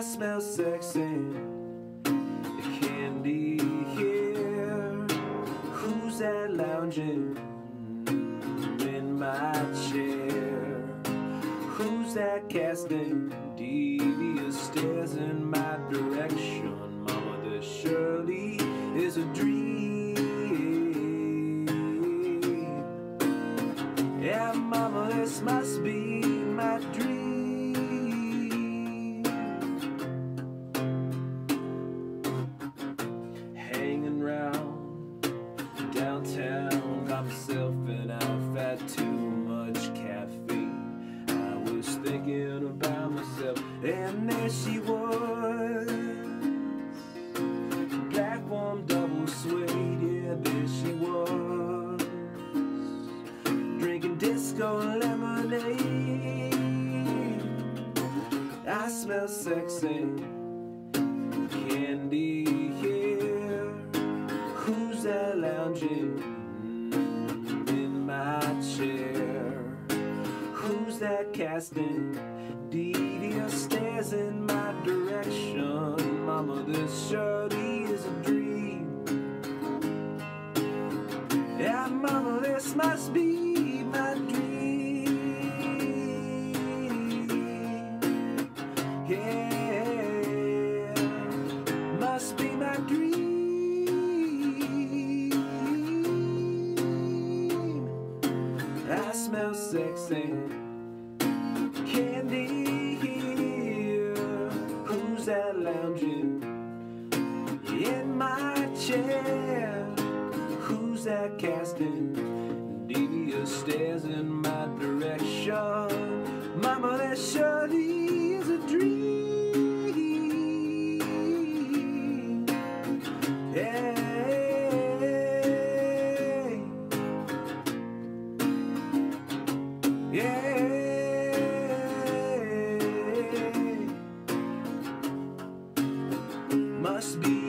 I smell sex and candy here. Who's that lounging in my chair? Who's that casting devious stares in my direction? Mama, this surely is a dream. Yeah, mama, this must be my dream. Disco lemonade. I smell sexy candy here. Who's that lounging in my chair? Who's that casting devious stares in my direction? Mama, this surely is a dream. Yeah, mama, this must be smell sexy, candy here. Who's that lounging in my chair? Who's that casting devious stares in my direction? Mama, that surely Must be